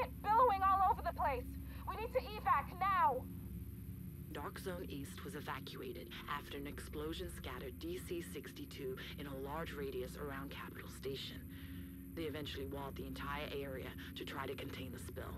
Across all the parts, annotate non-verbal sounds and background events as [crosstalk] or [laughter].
shit billowing all over the place. We need to evac now. Dark Zone East was evacuated after an explosion scattered DC-62 in a large radius around Capital Station. They eventually walled the entire area to try to contain the spill.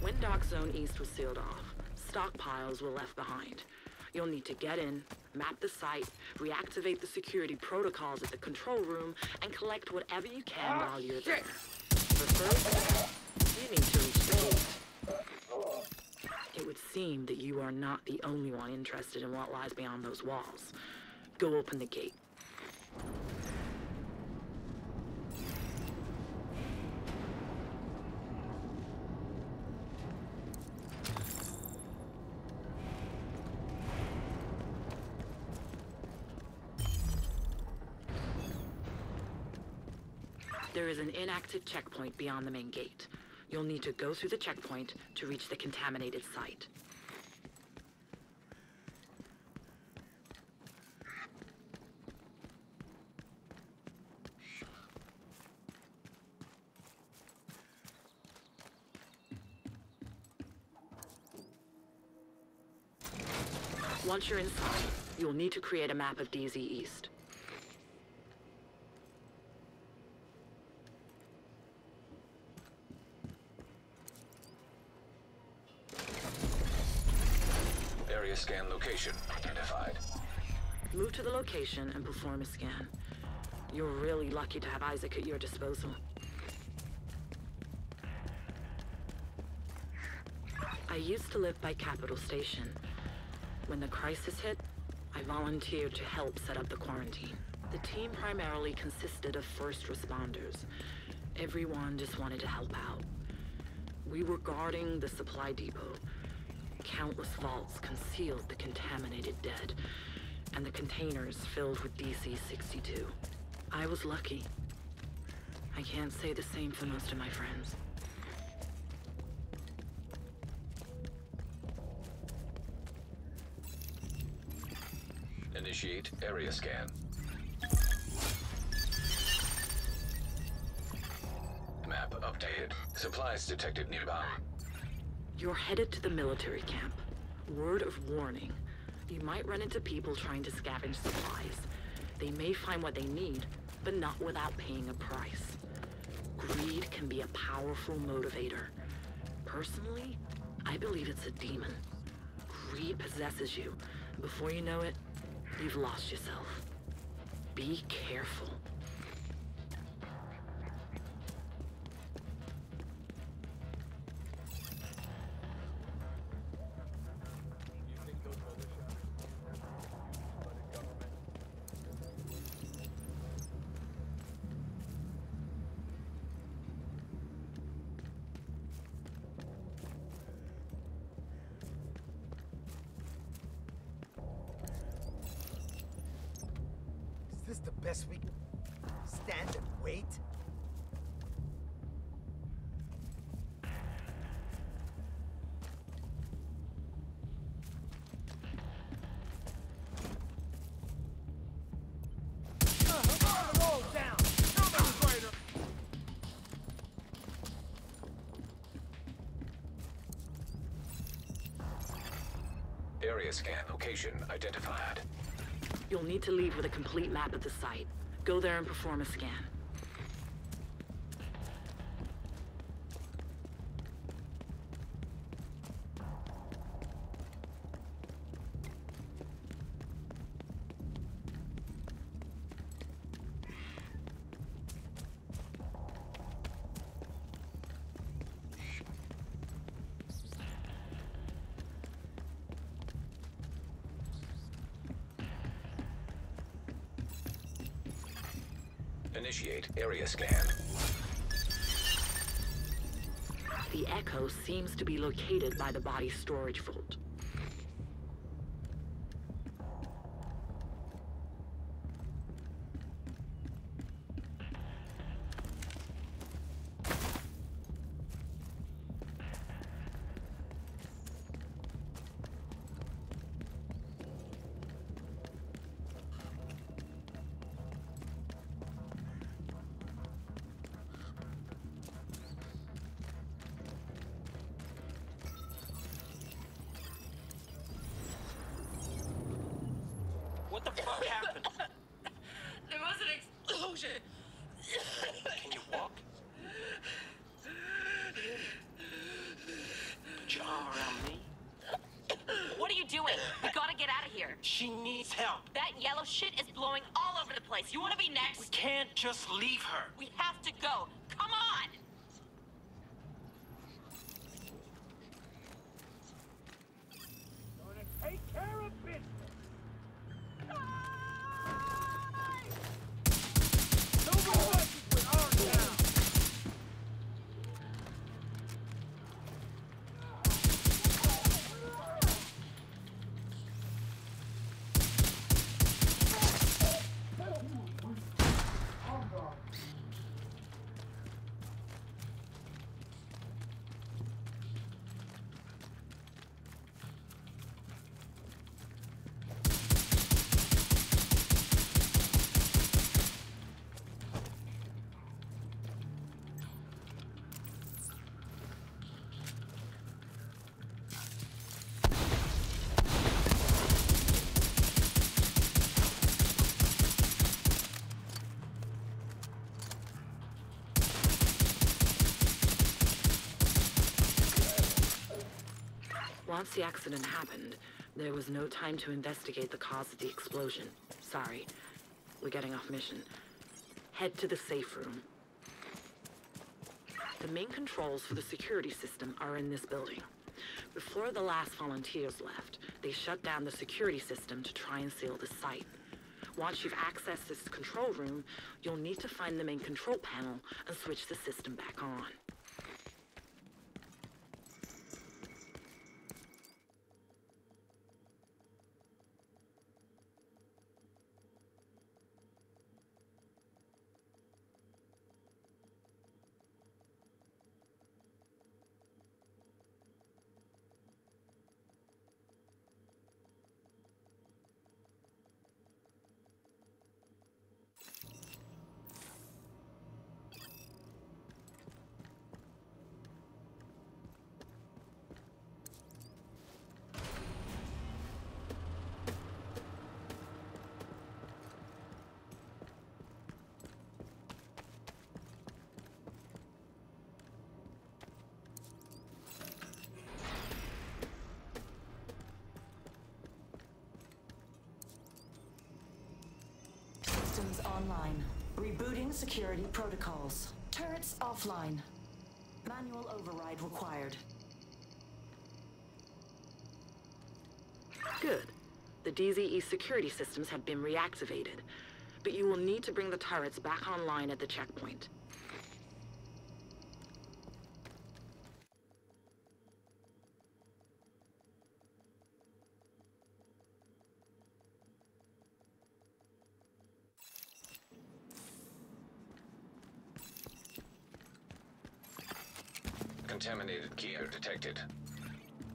When Dark Zone East was sealed off, stockpiles were left behind. You'll need to get in, map the site, reactivate the security protocols at the control room, and collect whatever you can ah, while you're there. But first, you need to reach the gate. It would seem that you are not the only one interested in what lies beyond those walls. Go open the gate. There inactive checkpoint beyond the main gate. You'll need to go through the checkpoint to reach the contaminated site. Once you're inside, you'll need to create a map of DZ East. Area scan location identified. Move to the location and perform a scan. You're really lucky to have ISAC at your disposal. I used to live by Capital Station. When the crisis hit, I volunteered to help set up the quarantine. The team primarily consisted of first responders. Everyone just wanted to help out. We were guarding the supply depot. Countless vaults concealed the contaminated dead, and the containers filled with DC-62. I was lucky. I can't say the same for most of my friends. Initiate area scan. Map updated. Supplies detected nearby. You're headed to the military camp. Word of warning. You might run into people trying to scavenge supplies. They may find what they need, but not without paying a price. Greed can be a powerful motivator. Personally, I believe it's a demon. Greed possesses you. Before you know it, you've lost yourself. Be careful. Best we can stand and wait? Area scan location identified. You'll need to leave with a complete map of the site. Go there and perform a scan. Initiate area scan. The Echo seems to be located by the body storage vault. What the fuck happened? [laughs] There was an explosion. Can you walk? Put your arm around me. What are you doing? We gotta get out of here. She needs help. That yellow shit is blowing all over the place. You wanna be next? We can't just leave her. We have to go. Once the accident happened, there was no time to investigate the cause of the explosion. Sorry. We're getting off mission. Head to the safe room. The main controls for the security system are in this building. Before the last volunteers left, they shut down the security system to try and seal the site. Once you've accessed this control room, you'll need to find the main control panel and switch the system back on. Systems online. Rebooting security protocols. Turrets offline. Manual override required. Good. The DZE security systems have been reactivated. But you will need to bring the turrets back online at the checkpoint. Contaminated gear detected.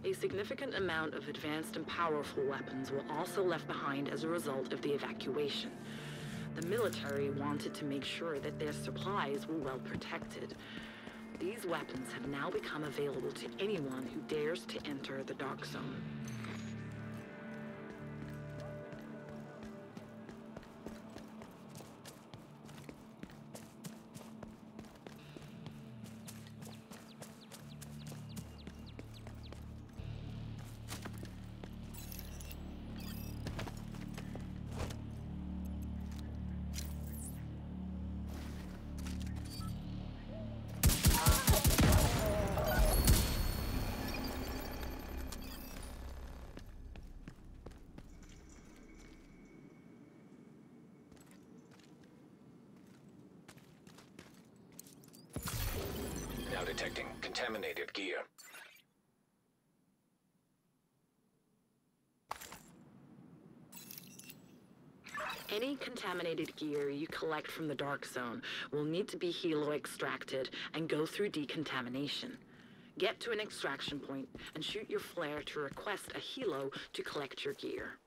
A significant amount of advanced and powerful weapons were also left behind as a result of the evacuation. The military wanted to make sure that their supplies were well protected. These weapons have now become available to anyone who dares to enter the Dark Zone. Detecting contaminated gear. Any contaminated gear you collect from the Dark Zone will need to be helo extracted and go through decontamination. Get to an extraction point and shoot your flare to request a helo to collect your gear.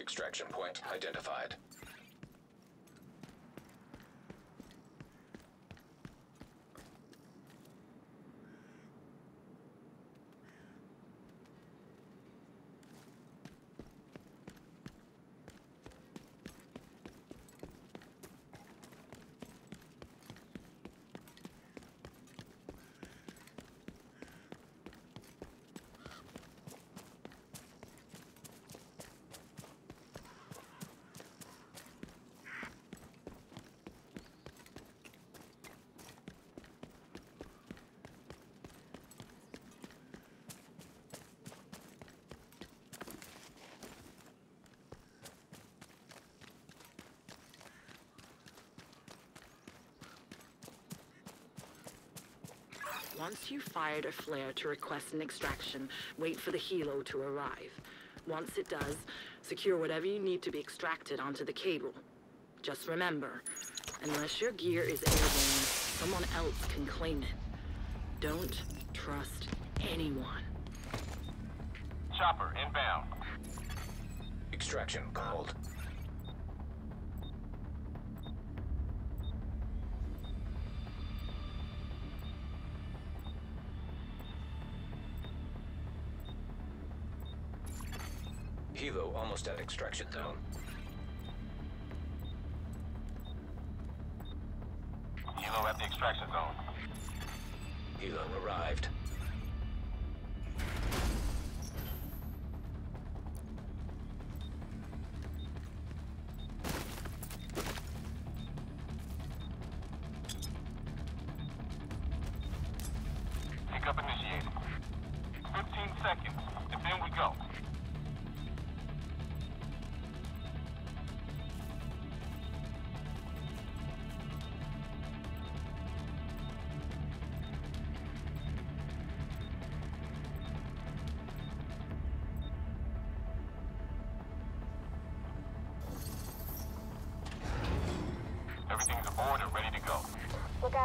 Extraction point identified. Once you've fired a flare to request an extraction, wait for the helo to arrive. Once it does, secure whatever you need to be extracted onto the cable. Just remember, unless your gear is airborne, someone else can claim it. Don't trust anyone. Chopper inbound. Extraction called. Almost at extraction zone.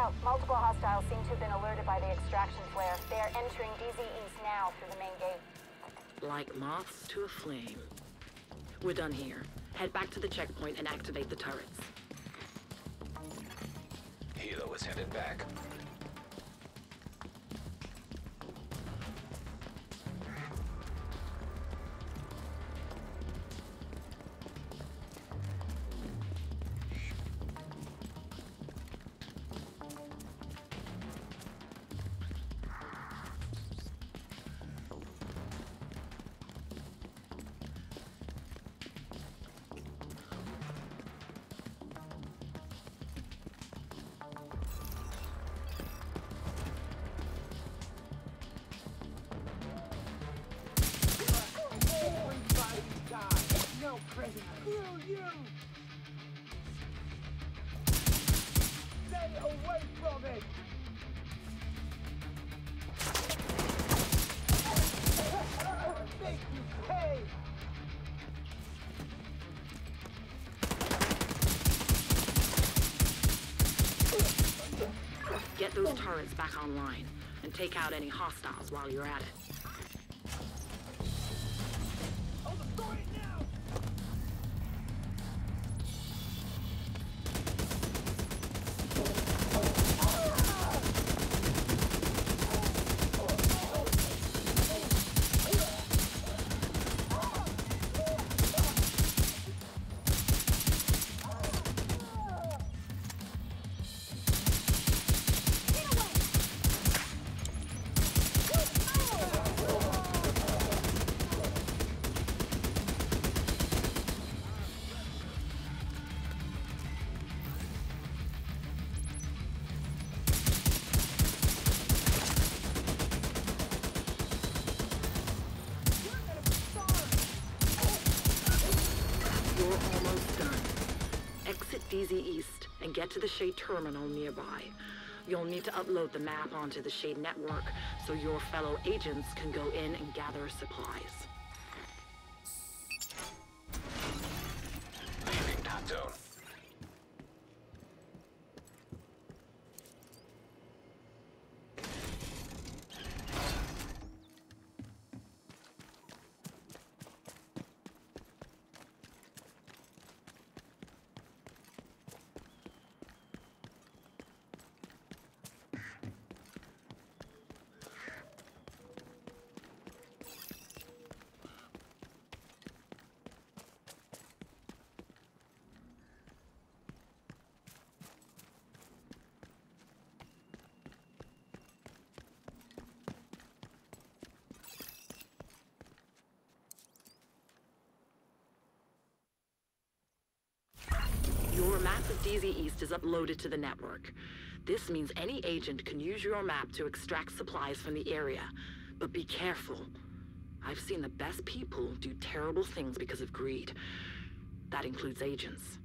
Out. Multiple hostiles seem to have been alerted by the extraction flare. They are entering DZ East now through the main gate. Like moths to a flame. We're done here. Head back to the checkpoint and activate the turrets. Helo is headed back. Those turrets back online and take out any hostiles while you're at it. Get to the Shade terminal nearby. You'll need to upload the map onto the Shade network so your fellow agents can go in and gather supplies. Leaving top zone. Your map of DZ East is uploaded to the network. This means any agent can use your map to extract supplies from the area. But be careful. I've seen the best people do terrible things because of greed. That includes agents.